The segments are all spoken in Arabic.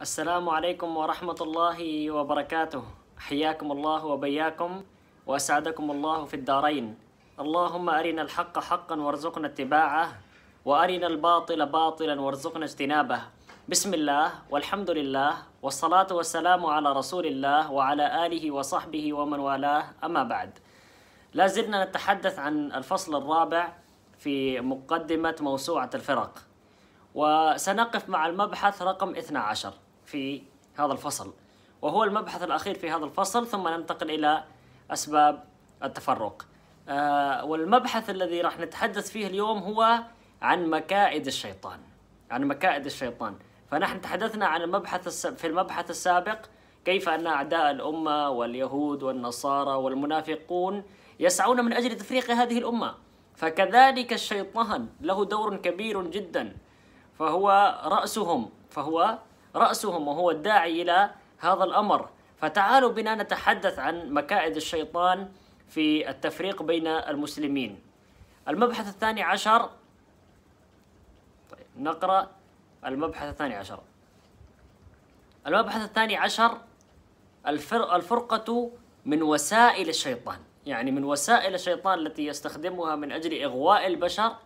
السلام عليكم ورحمة الله وبركاته. حياكم الله وبياكم وأسعدكم الله في الدارين. اللهم أرنا الحق حقا وارزقنا اتباعه وأرنا الباطل باطلا وارزقنا اجتنابه. بسم الله والحمد لله والصلاة والسلام على رسول الله وعلى آله وصحبه ومن والاه أما بعد. لا زلنا نتحدث عن الفصل الرابع في مقدمة موسوعة الفرق. وسنقف مع المبحث رقم 12 في هذا الفصل. وهو المبحث الأخير في هذا الفصل ثم ننتقل إلى أسباب التفرق. آه، والمبحث الذي راح نتحدث فيه اليوم هو عن مكائد الشيطان عن مكائد الشيطان. فنحن تحدثنا عن المبحث. في المبحث السابق كيف أن أعداء الأمة واليهود والنصارى والمنافقون يسعون من أجل تفريق هذه الأمة. فكذلك الشيطان له دور كبير جدا فهو رأسهم فهو رأسهم وهو الداعي إلى هذا الأمر. فتعالوا بنا نتحدث عن مكائد الشيطان في التفريق بين المسلمين. المبحث الثاني عشر. طيب نقرأ المبحث الثاني عشر. المبحث الثاني عشر. الفر الفرقة من وسائل الشيطان. يعني من وسائل الشيطان التي يستخدمها من أجل إغواء البشر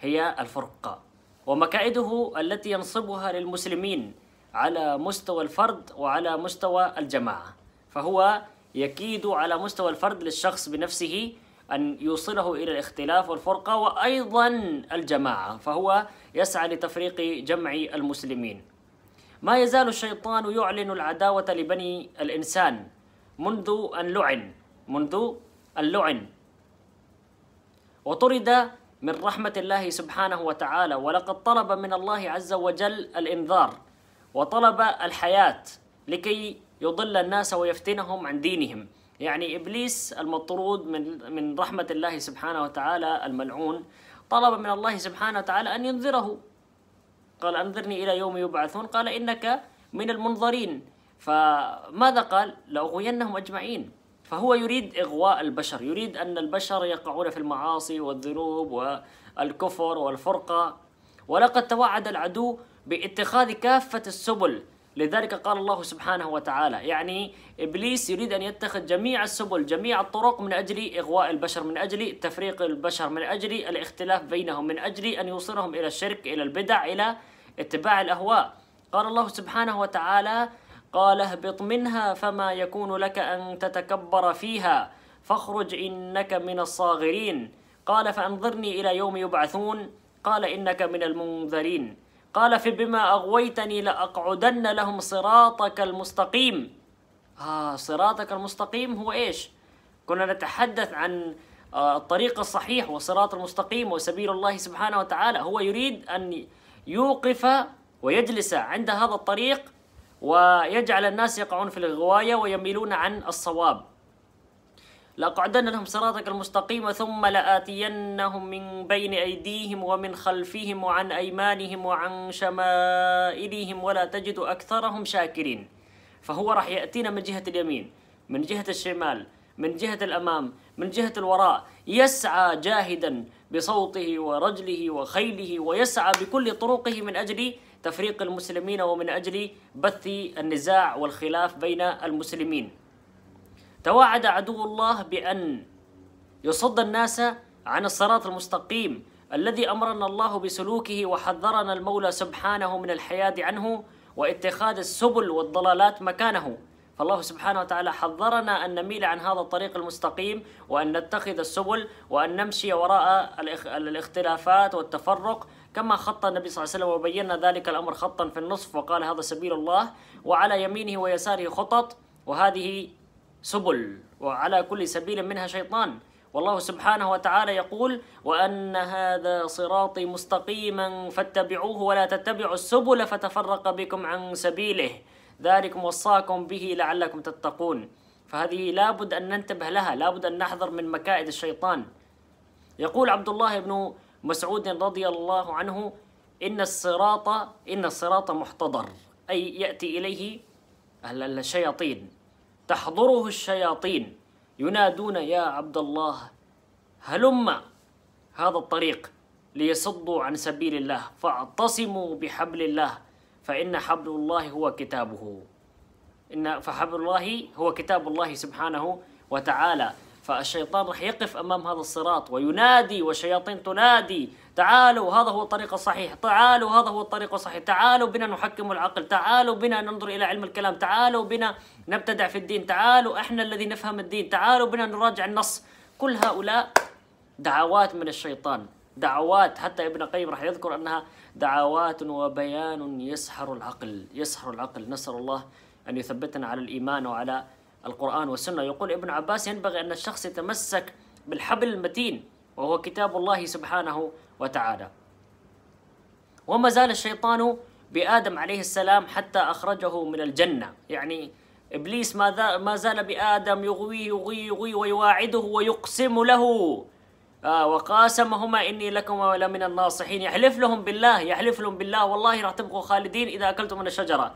هي الفرقة. ومكائده التي ينصبها للمسلمين. على مستوى الفرد وعلى مستوى الجماعة. فهو يكيد على مستوى الفرد للشخص بنفسه أن يوصله إلى الاختلاف والفرقة وأيضا الجماعة. فهو يسعى لتفريق جمع المسلمين. ما يزال الشيطان يعلن العداوة لبني الإنسان منذ أن لعن منذ اللعن وطرد من رحمة الله سبحانه وتعالى ولقد طلب من الله عز وجل الإنذار وطلب الحياة لكي يضل الناس ويفتنهم عن دينهم. يعني إبليس المطرود من من رحمة الله سبحانه وتعالى الملعون طلب من الله سبحانه وتعالى أن ينذره. قال أنذرني إلى يوم يبعثون. قال إنك من المنظرين. فماذا قال؟ لأغوينهم أجمعين. فهو يريد إغواء البشر يريد أن البشر يقعون في المعاصي والذنوب والكفر والفرقة. ولقد توعد العدو باتخاذ كافة السبل. لذلك قال الله سبحانه وتعالى يعني إبليس يريد أن يتخذ جميع السبل جميع الطرق من أجل إغواء البشر من أجل تفريق البشر من أجل الاختلاف بينهم من أجل أن يوصلهم إلى الشرك إلى البدع إلى اتباع الأهواء. قال الله سبحانه وتعالى قال اهبط منها فما يكون لك أن تتكبر فيها فاخرج إنك من الصاغرين. قال فأنظرني إلى يوم يبعثون قال إنك من المنذرين. قال فبما أغويتني لأقعدن لهم صراطك المستقيم. آه صراطك المستقيم هو إيش؟ كنا نتحدث عن آه الطريق الصحيح والصراط المستقيم وسبيل الله سبحانه وتعالى. هو يريد أن يوقف ويجلس عند هذا الطريق ويجعل الناس يقعون في الغواية ويميلون عن الصواب. لأقعدن لهم صراطك المستقيم ثم لآتينهم من بين أيديهم ومن خلفهم وعن أيمانهم وعن شمائلهم ولا تجد أكثرهم شاكرين. فهو راح يأتينا من جهة اليمين من جهة الشمال من جهة الأمام من جهة الوراء يسعى جاهدا بصوته ورجله وخيله ويسعى بكل طرقه من أجل تفريق المسلمين ومن أجل بث النزاع والخلاف بين المسلمين. توعد عدو الله بأن يصد الناس عن الصراط المستقيم الذي أمرنا الله بسلوكه وحذرنا المولى سبحانه من الحياد عنه واتخاذ السبل والضلالات مكانه. فالله سبحانه وتعالى حذرنا أن نميل عن هذا الطريق المستقيم وأن نتخذ السبل وأن نمشي وراء الاختلافات والتفرق. كما خط النبي صلى الله عليه وسلم وبينا ذلك الأمر خطا في النصف وقال هذا سبيل الله. وعلى يمينه ويساره خطط. وهذه سبل وعلى كل سبيل منها شيطان. والله سبحانه وتعالى يقول وأن هذا صراطي مستقيما فاتبعوه ولا تتبعوا السبل فتفرق بكم عن سبيله. ذلكم وصاكم به لعلكم تتقون. فهذه لابد أن ننتبه لها لابد أن نحذر من مكائد الشيطان. يقول عبد الله بن مسعود رضي الله عنه إن الصراط إن الصراط محتضر أي يأتي إليه الشياطين. تحضره الشياطين. ينادون يا عبد الله هلم هذا الطريق ليصدوا عن سبيل الله فاعتصموا بحبل الله فإن حبل الله هو كتابه. إن فحبل الله هو كتاب الله سبحانه وتعالى. فالشيطان راح يقف أمام هذا الصراط وينادي والشياطين تنادي تعالوا هذا هو الطريق الصحيح. تعالوا هذا هو الطريق الصحيح. تعالوا بنا نحكم العقل. تعالوا بنا ننظر إلى علم الكلام. تعالوا بنا نبتدع في الدين. تعالوا إحنا الذي نفهم الدين. تعالوا بنا نراجع النص. كل هؤلاء دعوات من الشيطان. دعوات حتى ابن قيم راح يذكر أنها دعوات وبيان يسحر العقل. يسحر العقل. نسأل الله أن يثبتنا على الإيمان وعلى القرآن والسنة. يقول ابن عباس ينبغي أن الشخص يتمسك بالحبل المتين وهو كتاب الله سبحانه وتعالى. وما زال الشيطان بآدم عليه السلام حتى أخرجه من الجنة. يعني إبليس ما زال بآدم يغوي يغوي يغوي ويواعده ويقسم له. آه وقاسمهما إني لكم لمن الناصحين. يحلف لهم بالله يحلف لهم بالله. والله راح تبقوا خالدين إذا أكلتم من الشجرة.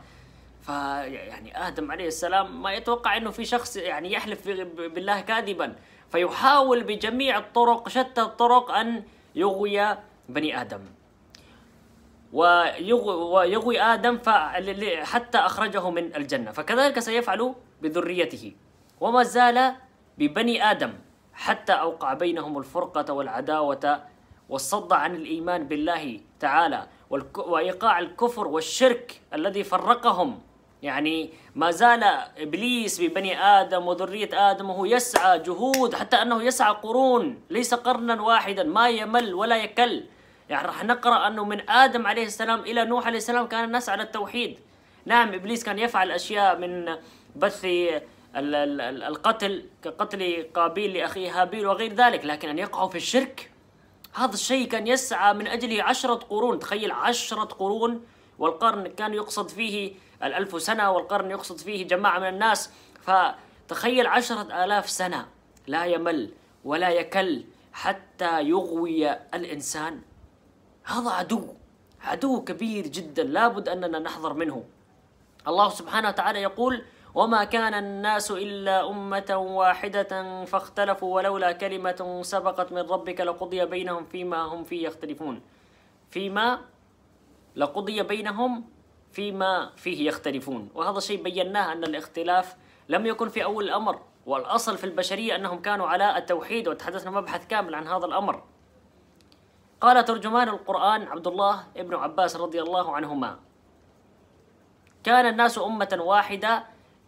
فيعني آدم عليه السلام ما يتوقع إنه في شخص يعني يحلف بالله كاذبا. فيحاول بجميع الطرق شتى الطرق أن يغوي بني آدم. ويغوي آدم حتى أخرجه من الجنة. فكذلك سيفعل بذريته. وما زال ببني آدم حتى أوقع بينهم الفرقة والعداوة والصد عن الإيمان بالله تعالى وإيقاع الكفر والشرك الذي فرقهم يعني ما زال إبليس ببني آدم وذرية آدم وهو يسعى جهود حتى أنه يسعى قرون ليس قرنا واحدا ما يمل ولا يكل. يعني راح نقرأ أنه من آدم عليه السلام إلى نوح عليه السلام كان الناس على التوحيد. نعم إبليس كان يفعل اشياء من بث القتل كقتل قابيل لأخيه هابيل وغير ذلك لكن أن يقعوا في الشرك. هذا الشيء كان يسعى من أجله عشرة قرون. تخيل عشرة قرون والقرن كان يقصد فيه الألف سنة والقرن يقصد فيه جماعة من الناس. فتخيل عشرة آلاف سنة لا يمل ولا يكل حتى يغوي الإنسان. هذا عدو عدو كبير جدا لابد أننا نحذر منه. الله سبحانه وتعالى يقول وما كان الناس إلا أمة واحدة فاختلفوا ولولا كلمة سبقت من ربك لقضي بينهم فيما هم فيه يختلفون. فيما لقضي بينهم فيما فيه يختلفون. وهذا الشيء بيناه أن الاختلاف لم يكن في أول الأمر والأصل في البشرية أنهم كانوا على التوحيد وتحدثنا مبحث كامل عن هذا الأمر. قال ترجمان القرآن عبد الله ابن عباس رضي الله عنهما كان الناس أمة واحدة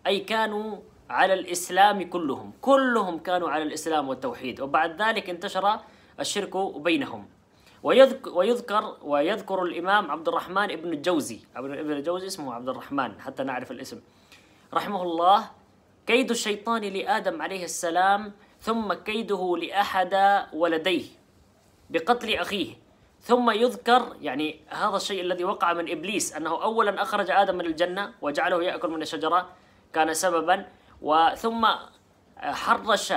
أي كانوا على الإسلام كلهم كلهم كانوا على الإسلام والتوحيد وبعد ذلك انتشر الشرك بينهم. ويذكر, ويذكر ويذكر الإمام عبد الرحمن ابن الجوزي. ابن الجوزي اسمه عبد الرحمن حتى نعرف الاسم. رحمه الله كيد الشيطان لآدم عليه السلام ثم كيده لأحد ولديه بقتل أخيه. ثم يذكر يعني هذا الشيء الذي وقع من إبليس أنه أولا أخرج آدم من الجنة وجعله يأكل من الشجرة كان سببا. وثم حرش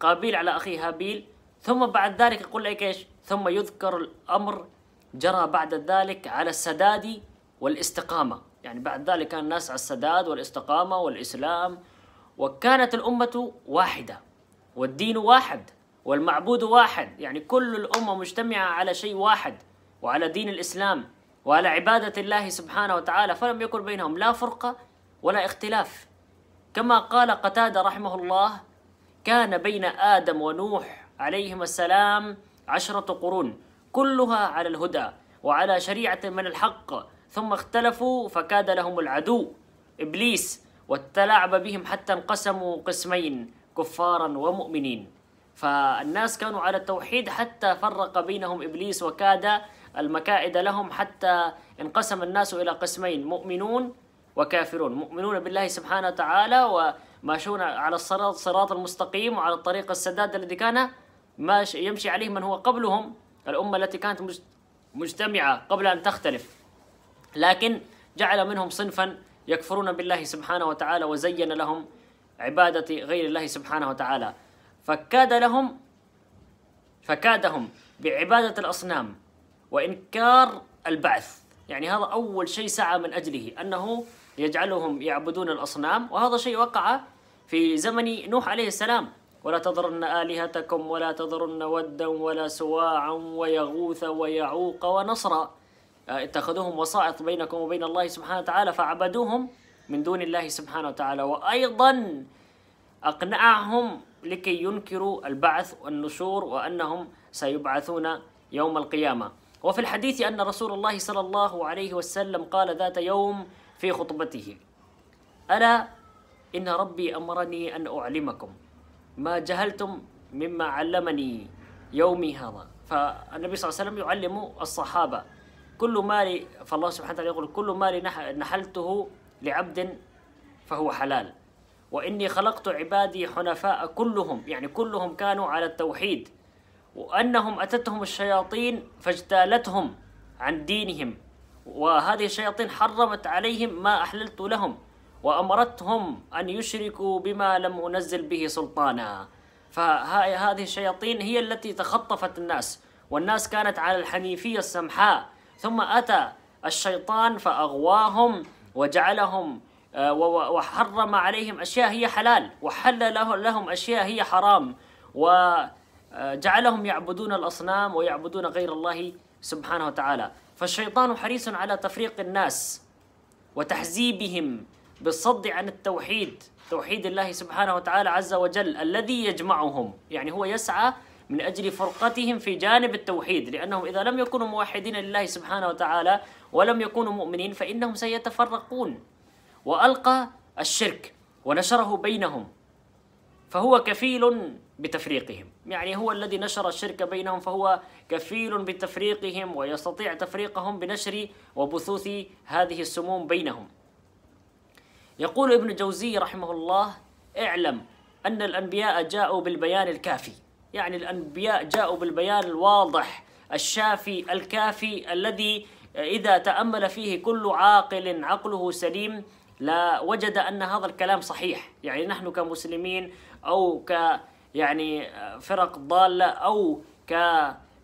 قابيل على أخيه هابيل. ثم بعد ذلك يقول لك إيش؟ ثم يذكر الأمر جرى بعد ذلك على السداد والاستقامة، يعني بعد ذلك كان الناس على السداد والاستقامة والإسلام وكانت الأمة واحدة والدين واحد والمعبود واحد، يعني كل الأمة مجتمعة على شيء واحد وعلى دين الإسلام وعلى عبادة الله سبحانه وتعالى فلم يكن بينهم لا فرقة ولا اختلاف. كما قال قتادة رحمه الله كان بين آدم ونوح عليهما السلام عشرة قرون كلها على الهدى وعلى شريعة من الحق. ثم اختلفوا فكاد لهم العدو. إبليس والتلاعب بهم حتى انقسموا قسمين كفارا ومؤمنين. فالناس كانوا على التوحيد حتى فرق بينهم إبليس وكاد. المكائد لهم حتى انقسم الناس إلى قسمين مؤمنون وكافرون. مؤمنون بالله سبحانه وتعالى وماشون على الصراط المستقيم وعلى الطريق السداد الذي كان ما يمشي عليه من هو قبلهم الأمة التي كانت مجتمعة قبل أن تختلف. لكن جعل منهم صنفا يكفرون بالله سبحانه وتعالى وزين لهم عبادة غير الله سبحانه وتعالى. فكاد لهم فكادهم بعبادة الأصنام وإنكار البعث. يعني هذا أول شيء سعى من أجله أنه يجعلهم يعبدون الأصنام. وهذا شيء وقع في زمن نوح عليه السلام. ولا تذرن آلهتكم ولا تذرن ودا ولا سواعا ويغوث ويعوق ونصرا. اتخذوهم وسائط بينكم وبين الله سبحانه وتعالى فعبدوهم من دون الله سبحانه وتعالى. وأيضا أقنعهم لكي ينكروا البعث والنشور وأنهم سيبعثون يوم القيامة. وفي الحديث أن رسول الله صلى الله عليه وسلم قال ذات يوم في خطبته ألا إن ربي أمرني أن أعلمكم. ما جهلتم مما علمني يومي هذا. فالنبي صلى الله عليه وسلم يعلم الصحابة. كل مال فالله سبحانه وتعالى يقول كل مال نحلته لعبد فهو حلال. وإني خلقت عبادي حنفاء كلهم يعني كلهم كانوا على التوحيد. وأنهم أتتهم الشياطين فاجتالتهم عن دينهم. وهذه الشياطين حرمت عليهم ما أحللت لهم. وأمرتهم أن يشركوا بما لم أنزل به سلطانا. فهذه الشياطين هي التي تخطفت الناس والناس كانت على الحنيفية السمحاء. ثم أتى الشيطان فأغواهم وجعلهم آه، وحرم عليهم أشياء هي حلال وحل لهم أشياء هي حرام. وجعلهم يعبدون الأصنام ويعبدون غير الله سبحانه وتعالى. فالشيطان حريص على تفريق الناس وتحزيبهم. بالصد عن التوحيد توحيد الله سبحانه وتعالى عز وجل الذي يجمعهم. يعني هو يسعى من أجل فرقتهم في جانب التوحيد لأنهم إذا لم يكونوا موحدين لله سبحانه وتعالى ولم يكونوا مؤمنين فإنهم سيتفرقون. وألقى الشرك ونشره بينهم فهو كفيل بتفريقهم. يعني هو الذي نشر الشرك بينهم فهو كفيل بتفريقهم ويستطيع تفريقهم بنشر وبثوث هذه السموم بينهم. يقول ابن جوزي رحمه الله اعلم أن الأنبياء جاءوا بالبيان الكافي. يعني الأنبياء جاءوا بالبيان الواضح الشافي الكافي الذي إذا تأمل فيه كل عاقل عقله سليم لا وجد أن هذا الكلام صحيح. يعني نحن كمسلمين أو ك يعني فرق ضالة أو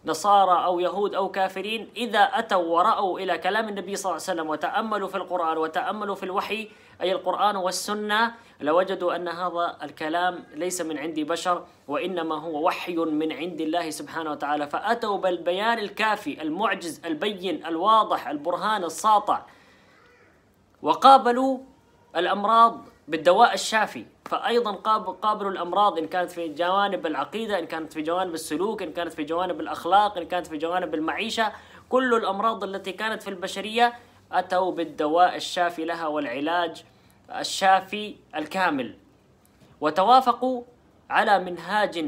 كنصارى أو يهود أو كافرين إذا أتوا ورأوا إلى كلام النبي صلى الله عليه وسلم وتأملوا في القرآن وتأملوا في الوحي أي القرآن والسنة لوجدوا أن هذا الكلام ليس من عند بشر وإنما هو وحي من عند الله سبحانه وتعالى. فأتوا بالبيان الكافي المعجز البين الواضح البرهان الساطع. وقابلوا الأمراض بالدواء الشافي. فأيضا قابلوا الأمراض إن كانت في جوانب العقيدة إن كانت في جوانب السلوك إن كانت في جوانب الأخلاق إن كانت في جوانب المعيشة. كل الأمراض التي كانت في البشرية أتوا بالدواء الشافي لها والعلاج الشافي الكامل. وتوافقوا على منهاج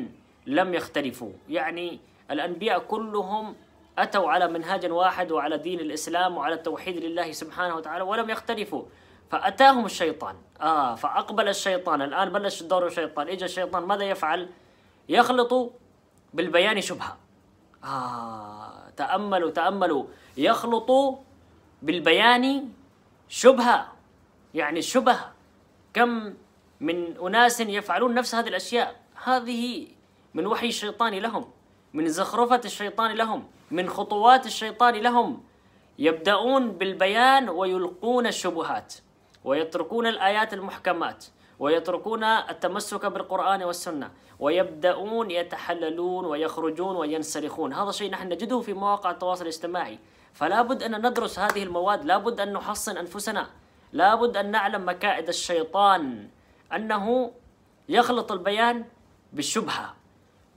لم يختلفوا. يعني الأنبياء كلهم أتوا على منهاج واحد وعلى دين الإسلام وعلى التوحيد لله سبحانه وتعالى ولم يختلفوا. فأتاهم الشيطان. آه فأقبل الشيطان. الآن بلش دور الشيطان. إجا الشيطان ماذا يفعل؟ يخلط بالبيان شبهة. آه تأملوا تأملوا. يخلط بالبيان شبهة. يعني الشبه كم من أناس يفعلون نفس هذه الأشياء؟ هذه من وحي الشيطان لهم من زخرفة الشيطان لهم من خطوات الشيطان لهم. يبدأون بالبيان ويلقون الشبهات. ويتركون الآيات المحكمات ويتركون التمسك بالقرآن والسنة ويبدأون يتحللون ويخرجون وينسلخون. هذا شيء نحن نجده في مواقع التواصل الاجتماعي. فلا بد أن ندرس هذه المواد لا بد أن نحصن أنفسنا لا بد أن نعلم مكائد الشيطان أنه يخلط البيان بالشبهة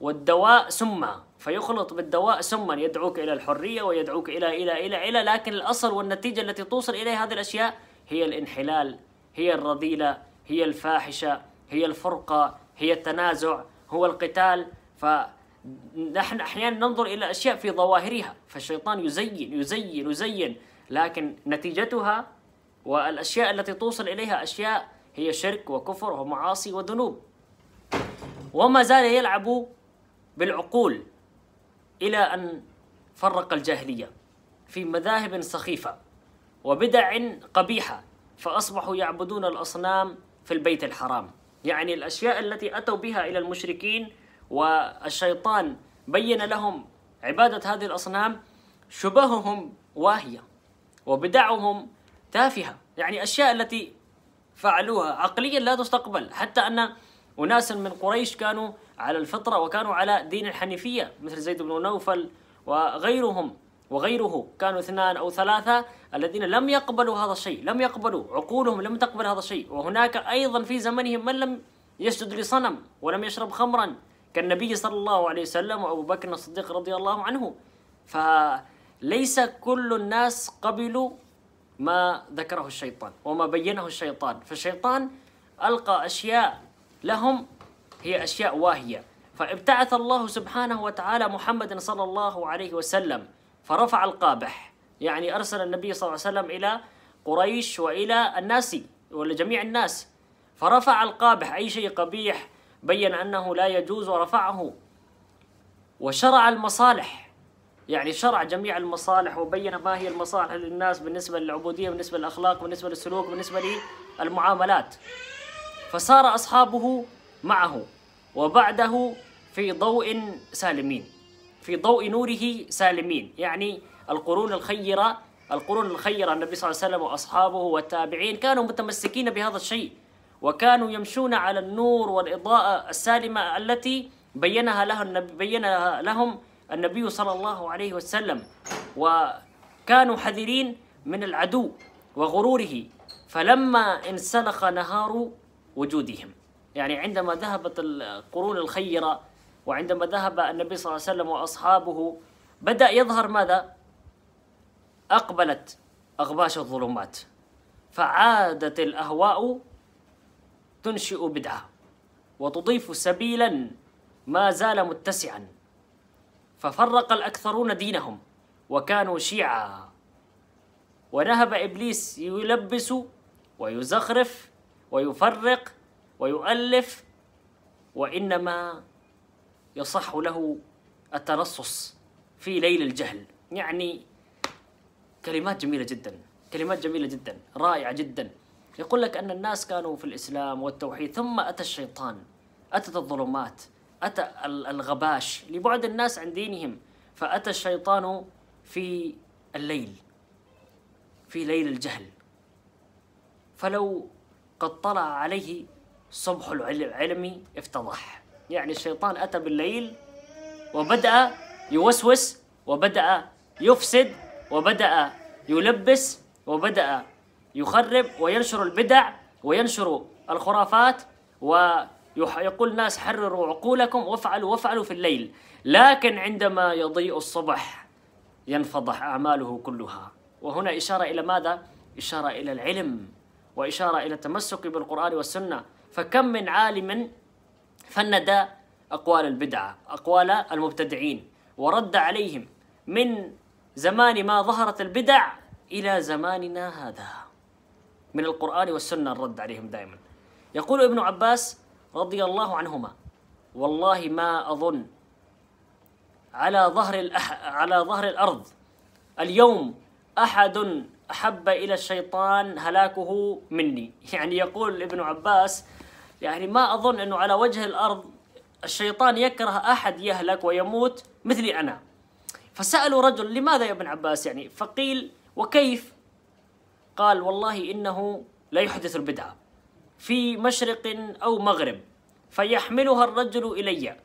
والدواء سما فيخلط بالدواء سما يدعوك إلى الحرية ويدعوك إلى إلى إلى إلى لكن الأصل والنتيجة التي توصل إليها هذه الأشياء هي الانحلال هي الرذيلة هي الفاحشة هي الفرقة هي التنازع هو القتال. فنحن أحيانا ننظر إلى أشياء في ظواهرها فالشيطان يزين يزين يزين. لكن نتيجتها والأشياء التي توصل إليها أشياء هي شرك وكفر ومعاصي وذنوب. وما زال يلعب بالعقول إلى أن فرق الجاهلية في مذاهب سخيفة. وبدع قبيحة فأصبحوا يعبدون الأصنام في البيت الحرام. يعني الأشياء التي أتوا بها إلى المشركين والشيطان بين لهم عبادة هذه الأصنام شبههم واهية وبدعهم تافهة. يعني أشياء التي فعلوها عقليا لا تستقبل. حتى أن أناس من قريش كانوا على الفطرة وكانوا على دين الحنيفية مثل زيد بن نوفل وغيرهم. وغيره. كانوا اثنان أو ثلاثة الذين لم يقبلوا هذا الشيء لم يقبلوا عقولهم لم تقبل هذا الشيء. وهناك أيضا في زمنهم من لم يسجد لصنم ولم يشرب خمرا كالنبي صلى الله عليه وسلم وأبو بكر الصديق رضي الله عنه. فليس كل الناس قبلوا ما ذكره الشيطان وما بينه الشيطان. فالشيطان ألقى أشياء لهم هي أشياء واهية. فابتعث الله سبحانه وتعالى محمد صلى الله عليه وسلم. فرفع القابح. يعني أرسل النبي صلى الله عليه وسلم إلى قريش وإلى الناس ولجميع الناس. فرفع القابح أي شيء قبيح بين أنه لا يجوز ورفعه وشرع المصالح. يعني شرع جميع المصالح وبين ما هي المصالح للناس بالنسبة للعبودية بالنسبة للأخلاق بالنسبة للسلوك بالنسبة للمعاملات. فصار أصحابه معه وبعده في ضوء سالمين. في ضوء نوره سالمين. يعني القرون الخيرة القرون الخيرة النبي صلى الله عليه وسلم وأصحابه والتابعين كانوا متمسكين بهذا الشيء وكانوا يمشون على النور والإضاءة السالمة التي بينها له النبي بينها لهم النبي صلى الله عليه وسلم. وكانوا حذرين من العدو وغروره فلما انسلخ نهار وجودهم. يعني عندما ذهبت القرون الخيرة وعندما ذهب النبي صلى الله عليه وسلم وأصحابه بدأ يظهر ماذا؟ أقبلت أغباش الظلمات. فعادت الأهواء تنشئ بدعة وتضيف سبيلا ما زال متسعا. ففرق الأكثرون دينهم وكانوا شيعا. ونهب إبليس يلبس ويزخرف ويفرق ويؤلف وإنما يصح له الترصص في ليل الجهل. يعني كلمات جميلة جدا كلمات جميلة جدا رائعة جدا. يقول لك أن الناس كانوا في الإسلام والتوحيد ثم أتى الشيطان أتت الظلمات أتى الغباش لبعد الناس عن دينهم فأتى الشيطان في الليل في ليل الجهل. فلو قد طلع عليه صبح العلم افتضح. يعني الشيطان أتى بالليل وبدأ يوسوس وبدأ يفسد وبدأ يلبس وبدأ يخرب وينشر البدع وينشر الخرافات ويقول الناس حرروا عقولكم وافعلوا وافعلوا في الليل. لكن عندما يضيء الصبح ينفضح أعماله كلها. وهنا إشارة إلى ماذا؟ إشارة إلى العلم وإشارة إلى التمسك بالقرآن والسنة. فكم من عالم فند أقوال البدعة أقوال المبتدعين. ورد عليهم من زمان ما ظهرت البدع إلى زماننا هذا. من القرآن والسنة الرد عليهم دائما. يقول ابن عباس رضي الله عنهما والله ما أظن على ظهر الأح... على ظهر الأرض اليوم أحد أحب إلى الشيطان هلاكه مني. يعني يقول ابن عباس يعني ما أظن أنه على وجه الأرض الشيطان يكره أحد يهلك ويموت مثلي أنا. فسألوا رجل لماذا يا ابن عباس يعني؟ فقيل وكيف؟ قال والله إنه لا يحدث البدعة في مشرق أو مغرب فيحملها الرجل إلي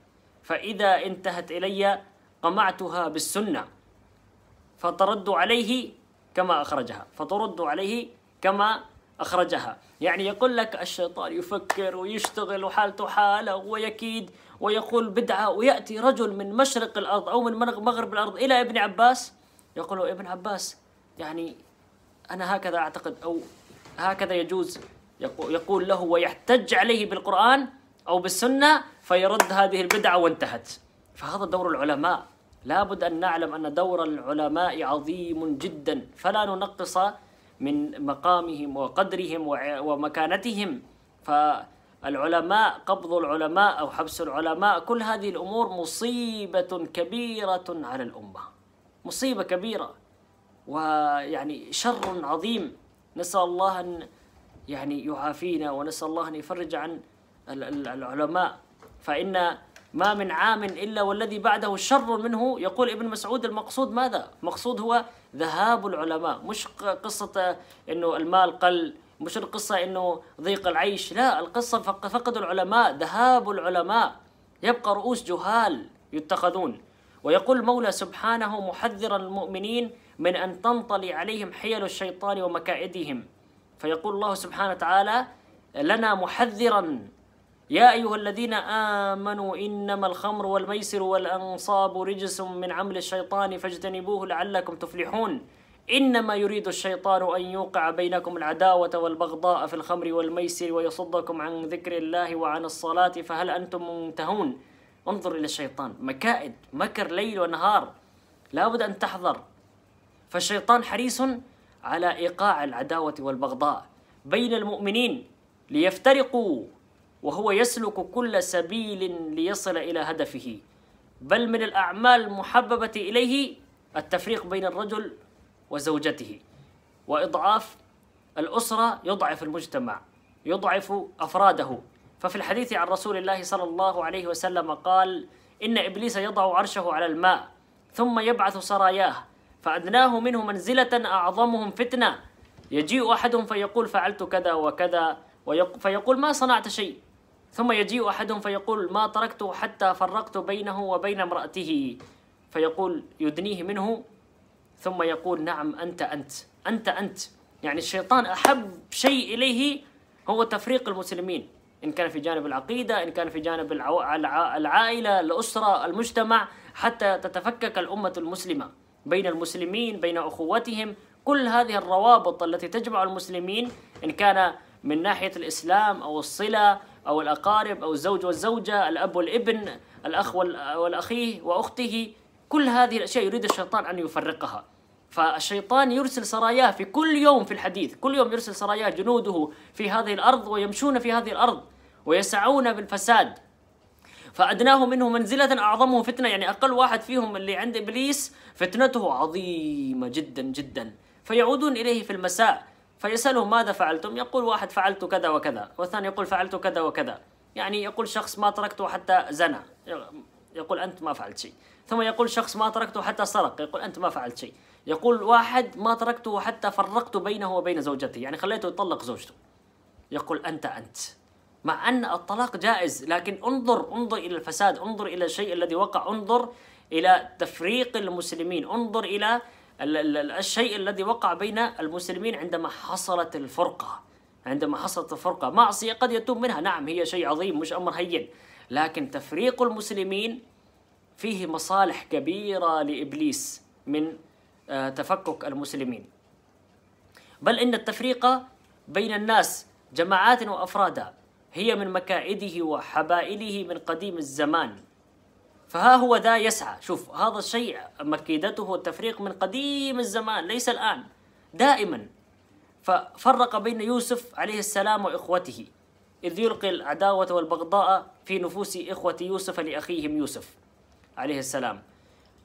فإذا انتهت إلي قمعتها بالسنة فترد عليه كما أخرجها فترد عليه كما أخرجها. يعني يقول لك الشيطان يفكر ويشتغل وحالته حالة ويكيد ويقول بدعة ويأتي رجل من مشرق الأرض أو من مغرب الأرض إلى ابن عباس. يقول ابن عباس يعني أنا هكذا أعتقد أو هكذا يجوز. يقول له ويحتج عليه بالقرآن أو بالسنة فيرد هذه البدعة وانتهت. فهذا دور العلماء. لابد أن نعلم أن دور العلماء عظيم جدا. فلا ننقص من مقامهم وقدرهم ومكانتهم. فالعلماء قبض العلماء أو حبس العلماء كل هذه الأمور مصيبة كبيرة على الأمة. مصيبة كبيرة. ويعني شر عظيم. نسأل الله أن يعني يعافينا ونسأل الله أن يفرج عن العلماء. فإن ما من عام إلا والذي بعده شر منه يقول ابن مسعود المقصود ماذا؟ المقصود هو ذهاب العلماء مش قصة أنه المال قل مش القصة أنه ضيق العيش لا القصة فقد العلماء ذهاب العلماء. يبقى رؤوس جهال يتخذون. ويقول المولى سبحانه محذرا المؤمنين من أن تنطلي عليهم حيل الشيطان ومكائدهم. فيقول الله سبحانه وتعالى لنا محذرا يا أيها الذين آمنوا إنما الخمر والميسر والأنصاب رجس من عمل الشيطان فاجتنبوه لعلكم تفلحون. إنما يريد الشيطان أن يوقع بينكم العداوة والبغضاء في الخمر والميسر ويصدكم عن ذكر الله وعن الصلاة فهل أنتم منتهون؟ انظر إلى الشيطان. مكائد مكر ليل ونهار. لابد أن تحذر. فالشيطان حريص على إيقاع العداوة والبغضاء بين المؤمنين ليفترقوا. وهو يسلك كل سبيل ليصل إلى هدفه. بل من الأعمال المحببة إليه التفريق بين الرجل وزوجته. وإضعاف الأسرة يضعف المجتمع يضعف أفراده. ففي الحديث عن رسول الله صلى الله عليه وسلم قال إن إبليس يضع عرشه على الماء ثم يبعث سراياه فأدناه منه منزلة أعظمهم فتنة. يجيء أحدهم فيقول فعلت كذا وكذا فيقول ما صنعت شيء؟ ثم يجيء أحدهم فيقول ما تركته حتى فرقت بينه وبين امرأته. فيقول يدنيه منه ثم يقول نعم أنت أنت أنت أنت. يعني الشيطان أحب شيء إليه هو تفريق المسلمين. إن كان في جانب العقيدة إن كان في جانب العائلة الأسرة المجتمع حتى تتفكك الأمة المسلمة. بين المسلمين بين أخوتهم كل هذه الروابط التي تجمع المسلمين إن كان من ناحية الإسلام أو الصلة أو الأقارب أو الزوج والزوجة الأب والابن الأخ والأخيه وأخته كل هذه الأشياء يريد الشيطان أن يفرقها. فالشيطان يرسل سراياه في كل يوم في الحديث كل يوم يرسل سراياه جنوده في هذه الأرض ويمشون في هذه الأرض ويسعون بالفساد. فأدناه منه منزلة أعظمه فتنة يعني أقل واحد فيهم اللي عند إبليس فتنته عظيمة جدا جدا. فيعودون إليه في المساء. فيسأله ماذا فعلتم؟ يقول واحد فعلت كذا وكذا والثاني يقول فعلت كذا وكذا. يعني يقول شخص ما تركته حتى زنى يقول أنت ما فعلت شيء. ثم يقول شخص ما تركته حتى سرق يقول أنت ما فعلت شيء. يقول واحد ما تركته حتى فرقت بينه وبين زوجته يعني خليته يطلق زوجته. يقول أنت أنت. مع أن الطلاق جائز لكن انظر انظر إلى الفساد انظر إلى الشيء الذي وقع انظر إلى تفريق المسلمين انظر إلى الشيء الذي وقع بين المسلمين عندما حصلت الفرقة عندما حصلت الفرقة. معصية قد يتوب منها. نعم هي شيء عظيم مش أمر هين. لكن تفريق المسلمين فيه مصالح كبيرة لإبليس من آه، تفكك المسلمين. بل إن التفريق بين الناس جماعات وأفرادا هي من مكائده وحبائله من قديم الزمان. فها هو ذا يسعى. شوف هذا الشيء مكيدته التفريق من قديم الزمان ليس الآن دائما. ففرق بين يوسف عليه السلام وإخوته إذ يلقي العداوة والبغضاء في نفوس إخوة يوسف لأخيهم يوسف عليه السلام.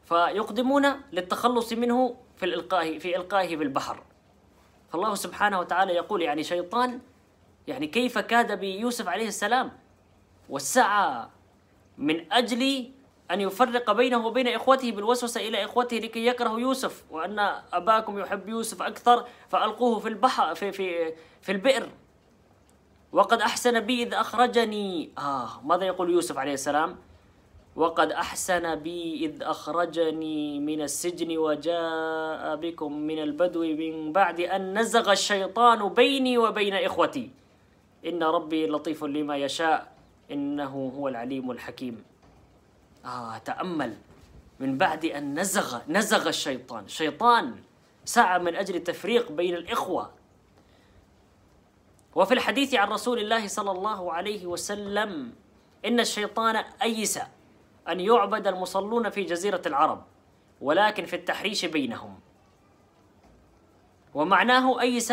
فيقدمون للتخلص منه في الإلقاء في إلقائه بالبحر. فالله سبحانه وتعالى يقول يعني شيطان يعني كيف كاد بيوسف عليه السلام وسعى من أجل أن يفرق بينه وبين إخوته بالوسوسة إلى إخوته لكي يكره يوسف وأن أباكم يحب يوسف أكثر فألقوه في البحر في في في البئر. وقد أحسن بي إذ أخرجني. آه ماذا يقول يوسف عليه السلام؟ وقد أحسن بي إذ أخرجني من السجن وجاء بكم من البدو من بعد أن نزغ الشيطان بيني وبين إخوتي. إن ربي لطيف لما يشاء إنه هو العليم الحكيم. آه تأمل. من بعد أن نزغ نزغ الشيطان. شيطان سعى من أجل التفريق بين الإخوة. وفي الحديث عن رسول الله صلى الله عليه وسلم إن الشيطان أيس أن يعبد المصلون في جزيرة العرب ولكن في التحريش بينهم. ومعناه أيس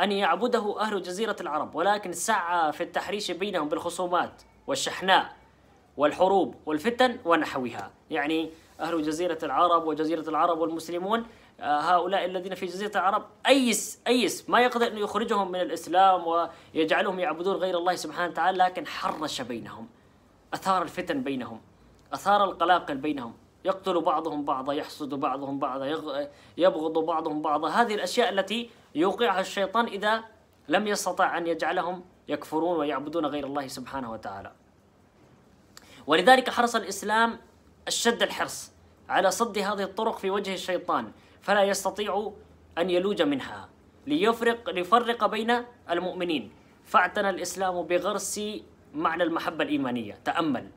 أن يعبده أهل جزيرة العرب ولكن سعى في التحريش بينهم بالخصومات والشحناء. والحروب والفتن ونحوها. يعني أهل جزيرة العرب وجزيرة العرب والمسلمون آه، هؤلاء الذين في جزيرة العرب أيس أيس. ما يقدر أن يخرجهم من الإسلام ويجعلهم يعبدون غير الله سبحانه وتعالى لكن حرش بينهم أثار الفتن بينهم أثار القلاقل بينهم. يقتل بعضهم بعضا يحسد بعضهم بعضا يبغض بعضهم بعضا. هذه الأشياء التي يوقعها الشيطان إذا لم يستطع أن يجعلهم يكفرون ويعبدون غير الله سبحانه وتعالى. ولذلك حرص الإسلام أشد الحرص على صد هذه الطرق في وجه الشيطان فلا يستطيع أن يلوج منها. ليفرق ليفرق بين المؤمنين. فاعتنى الإسلام بغرس معنى المحبة الإيمانية. تأمل.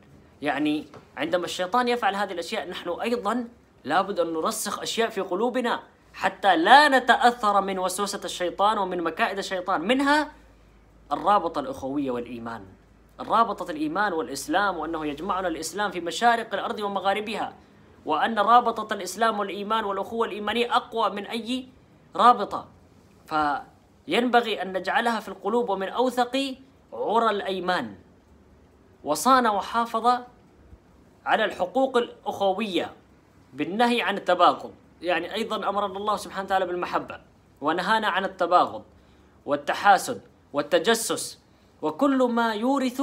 يعني عندما الشيطان يفعل هذه الأشياء نحن أيضا لابد أن نرسخ أشياء في قلوبنا حتى لا نتأثر من وسوسة الشيطان ومن مكائد الشيطان منها الرابطة الأخوية والإيمان. الرابطة الإيمان والإسلام وأنه يجمعنا الإسلام في مشارق الأرض ومغاربها وأن رابطة الإسلام والإيمان والأخوة الإيمانية أقوى من أي رابطة. فينبغي أن نجعلها في القلوب ومن أوثق عرى الأيمان. وصان وحافظ على الحقوق الأخوية بالنهي عن التباغض. يعني أيضا أمرنا الله سبحانه وتعالى بالمحبة ونهانا عن التباغض والتحاسد والتجسس وكل ما يورث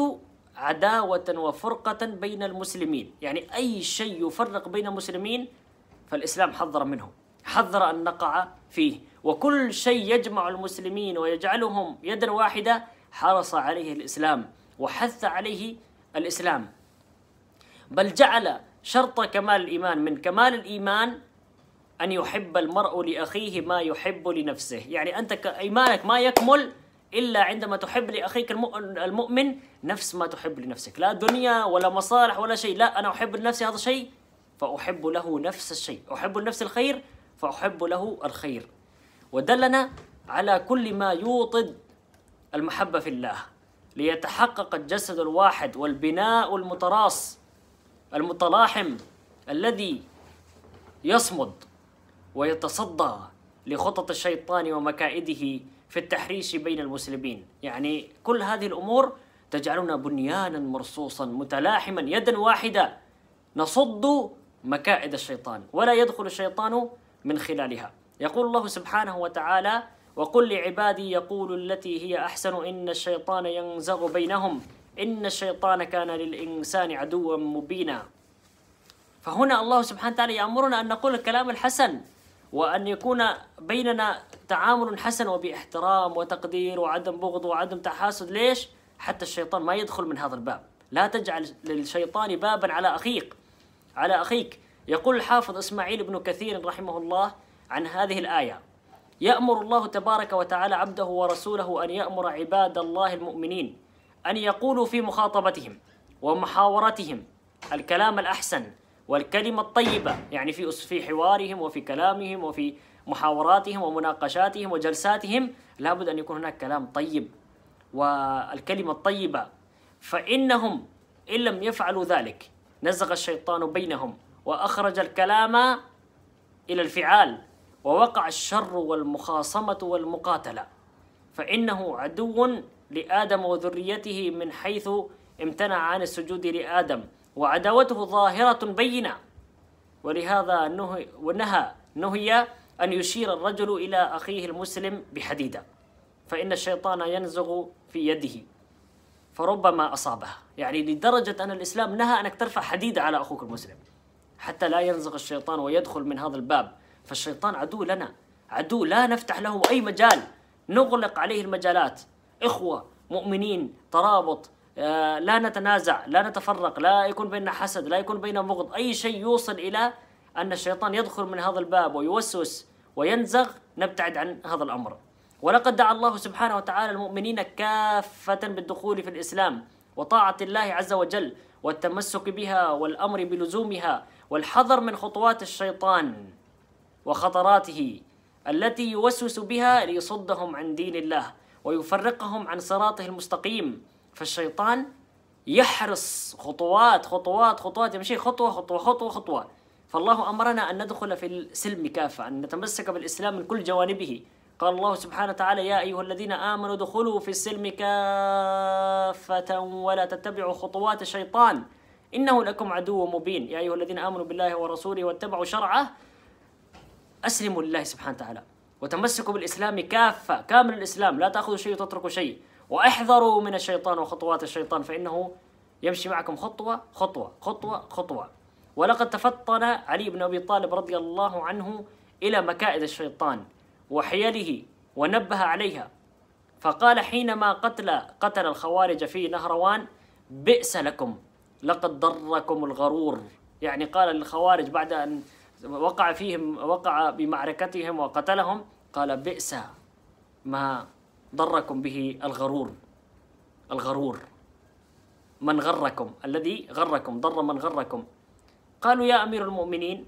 عداوة وفرقة بين المسلمين. يعني أي شيء يفرق بين المسلمين فالإسلام حذر منه حذر أن نقع فيه. وكل شيء يجمع المسلمين ويجعلهم يدا واحدة حرص عليه الإسلام وحث عليه الإسلام. بل جعل شرط كمال الإيمان من كمال الإيمان أن يحب المرء لأخيه ما يحب لنفسه. يعني أنت إيمانك ما يكمل إلا عندما تحب لأخيك المؤمن نفس ما تحب لنفسك. لا دنيا ولا مصالح ولا شيء. لا أنا أحب لنفسي هذا الشيء فأحب له نفس الشيء. أحب لنفس الخير فأحب له الخير. ودلنا على كل ما يوطد المحبة في الله. ليتحقق الجسد الواحد والبناء المتراص المتلاحم الذي يصمد ويتصدى لخطط الشيطان ومكائده في التحريش بين المسلمين. يعني كل هذه الأمور تجعلنا بنيانا مرصوصا متلاحما يدا واحدة. نصد مكائد الشيطان ولا يدخل الشيطان من خلالها. يقول الله سبحانه وتعالى وقل لعبادي يقول التي هي أحسن إن الشيطان ينزغ بينهم إن الشيطان كان للإنسان عدوا مبينا. فهنا الله سبحانه وتعالى يأمرنا أن نقول الكلام الحسن وأن يكون بيننا تعامل حسن وباحترام وتقدير وعدم بغض وعدم تحاسد. ليش؟ حتى الشيطان ما يدخل من هذا الباب. لا تجعل للشيطان بابا على أخيك على أخيك. يقول الحافظ إسماعيل بن كثير رحمه الله عن هذه الآية يأمر الله تبارك وتعالى عبده ورسوله أن يأمر عباد الله المؤمنين أن يقولوا في مخاطبتهم ومحاورتهم الكلام الأحسن والكلمة الطيبة يعني في في حوارهم وفي كلامهم وفي محاوراتهم ومناقشاتهم وجلساتهم لابد أن يكون هناك كلام طيب. والكلمة الطيبة فإنهم إن لم يفعلوا ذلك نزغ الشيطان بينهم وأخرج الكلام إلى الفعال ووقع الشر والمخاصمة والمقاتلة. فإنه عدو لآدم وذريته من حيث امتنع عن السجود لآدم وعداوته ظاهرة بينة. ولهذا نهي ونهى نهي أن يشير الرجل إلى أخيه المسلم بحديدة فإن الشيطان ينزغ في يده فربما أصابه يعني لدرجة أن الإسلام نهى أنك ترفع حديدة على أخوك المسلم. حتى لا ينزغ الشيطان ويدخل من هذا الباب. فالشيطان عدو لنا عدو لا نفتح له أي مجال. نغلق عليه المجالات. إخوة مؤمنين ترابط آه، لا نتنازع لا نتفرق لا يكون بيننا حسد لا يكون بيننا بغض. أي شيء يوصل إلى أن الشيطان يدخل من هذا الباب ويوسوس وينزغ نبتعد عن هذا الأمر. ولقد دعا الله سبحانه وتعالى المؤمنين كافة بالدخول في الإسلام وطاعة الله عز وجل والتمسك بها والأمر بلزومها والحذر من خطوات الشيطان وخطراته التي يوسوس بها ليصدهم عن دين الله ويفرقهم عن صراطه المستقيم. فالشيطان يحرص خطوات خطوات خطوات يمشي خطوة خطوة خطوة خطوة. فالله أمرنا أن ندخل في السلم كافة أن نتمسك بالإسلام من كل جوانبه. قال الله سبحانه وتعالى يا أيها الذين آمنوا ادخلوا في السلم كافة ولا تتبعوا خطوات الشيطان إنه لكم عدو مبين. يا أيها الذين آمنوا بالله ورسوله واتبعوا شرعه أسلموا لله سبحانه وتعالى. وتمسكوا بالإسلام كافة كامل الإسلام لا تأخذوا شيء وتتركوا شيء. وأحذروا من الشيطان وخطوات الشيطان فإنه يمشي معكم خطوة خطوة خطوة خطوة. ولقد تفطن علي بن أبي طالب رضي الله عنه إلى مكائد الشيطان وحيله ونبه عليها. فقال حينما قتل قتل الخوارج في نهروان بئس لكم لقد ضركم الغرور. يعني قال للخوارج بعد أن وقع فيهم وقع بمعركتهم وقتلهم قال بئس ما ضركم به الغرور. الغرور. من غركم الذي غركم ضر من غركم. قالوا يا أمير المؤمنين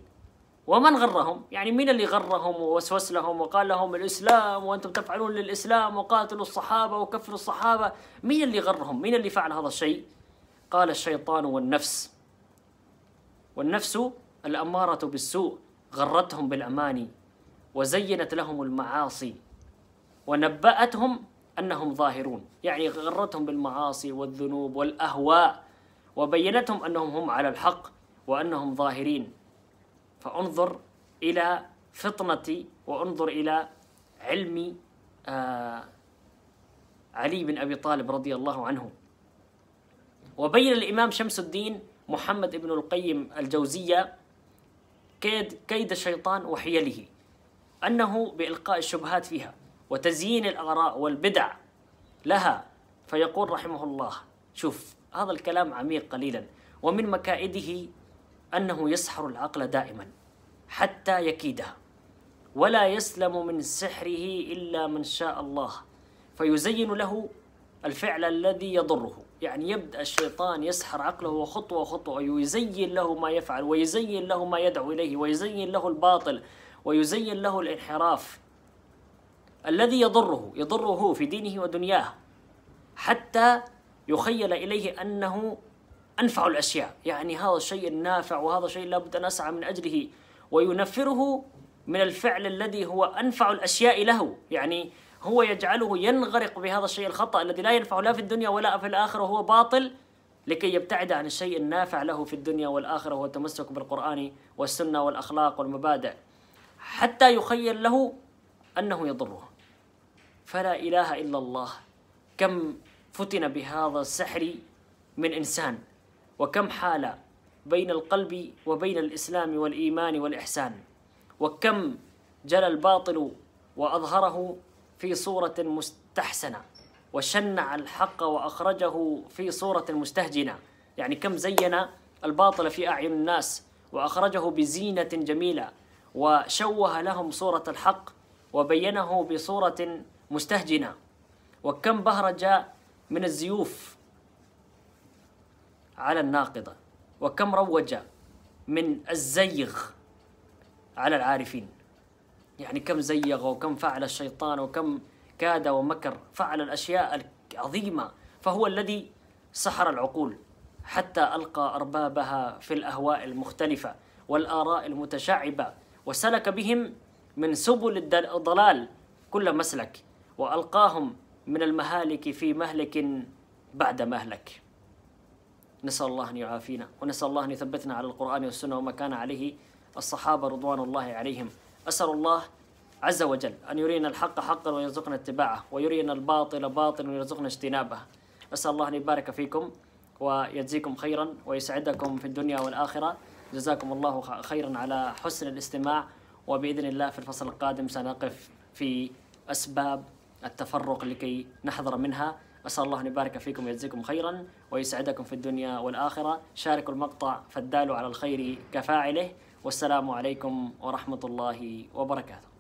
ومن غرهم؟ يعني من اللي غرهم ووسوس لهم وقال لهم الإسلام وأنتم تفعلون للإسلام وقاتلوا الصحابة وكفروا الصحابة؟ مين اللي غرهم؟ مين اللي فعل هذا الشيء؟ قال الشيطان والنفس. والنفس الأمارة بالسوء غرتهم بالأماني وزينت لهم المعاصي ونبأتهم أنهم ظاهرون. يعني غرتهم بالمعاصي والذنوب والأهواء وبينتهم أنهم هم على الحق. وأنهم ظاهرين. فأنظر إلى فطنة وأنظر إلى علم آه علي بن أبي طالب رضي الله عنه. وبين الإمام شمس الدين محمد بن القيم الجوزية كيد, كيد الشيطان وحيله أنه بإلقاء الشبهات فيها وتزيين الآراء والبدع لها. فيقول رحمه الله شوف هذا الكلام عميق قليلا. ومن مكائده أنه يسحر العقل دائما حتى يكيدها ولا يسلم من سحره إلا من شاء الله. فيزين له الفعل الذي يضره. يعني يبدأ الشيطان يسحر عقله خطوة خطوة ويزين له ما يفعل ويزين له ما يدعو إليه ويزين له الباطل ويزين له الانحراف الذي يضره. يضره في دينه ودنياه حتى يخيل إليه أنه أنفع الأشياء. يعني هذا الشيء النافع وهذا الشيء لابد أن أسعى من أجله. وينفره من الفعل الذي هو أنفع الأشياء له. يعني هو يجعله ينغرق بهذا الشيء الخطأ الذي لا ينفع لا في الدنيا ولا في الآخرة وهو باطل لكي يبتعد عن الشيء النافع له في الدنيا والآخرة وهو التمسك بالقرآن والسنة والأخلاق والمبادئ حتى يخيل له أنه يضره. فلا إله إلا الله. كم فتن بهذا السحر من إنسان. وكم حال بين القلب وبين الإسلام والإيمان والإحسان؟ وكم جلى الباطل وأظهره في صورة مستحسنة؟ وشنع الحق وأخرجه في صورة مستهجنة؟ يعني كم زين الباطل في أعين الناس وأخرجه بزينة جميلة؟ وشوه لهم صورة الحق وبينه بصورة مستهجنة؟ وكم بهرج من الزيوف على الناقضة. وكم روج من الزيغ على العارفين. يعني كم زيغ وكم فعل الشيطان وكم كاد ومكر فعل الأشياء العظيمة فهو الذي سحر العقول حتى ألقى أربابها في الأهواء المختلفة والآراء المتشعبة وسلك بهم من سبل الضلال كل مسلك وألقاهم من المهالك في مهلك بعد مهلك. نسأل الله أن يعافينا ونسأل الله أن يثبتنا على القرآن والسنة وما كان عليه الصحابة رضوان الله عليهم. أسأل الله عز وجل أن يرينا الحق حقا ويرزقنا اتباعه ويرينا الباطل باطلا ويرزقنا اجتنابه. أسأل الله أن يبارك فيكم ويجزيكم خيرا ويسعدكم في الدنيا والآخرة. جزاكم الله خيرا على حسن الاستماع وبإذن الله في الفصل القادم سنقف في أسباب التفرق لكي نحذر منها. أسأل الله أن يبارك فيكم ويجزيكم خيرا ويسعدكم في الدنيا والآخرة. شاركوا المقطع فالدال على الخير كفاعله. والسلام عليكم ورحمة الله وبركاته.